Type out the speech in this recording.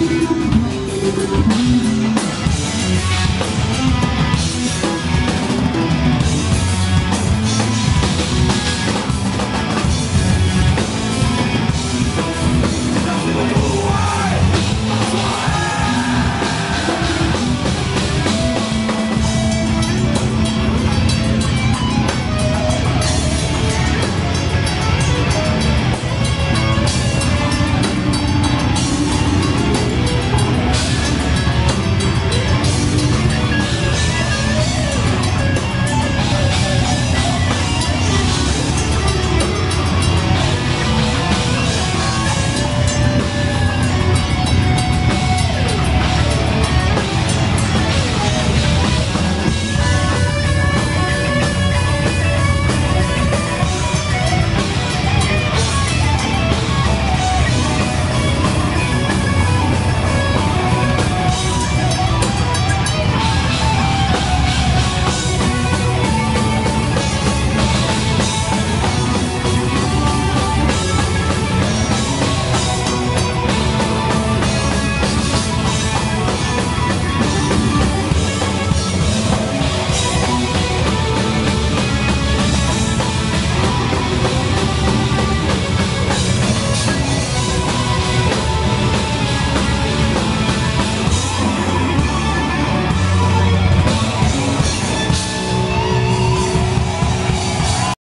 you.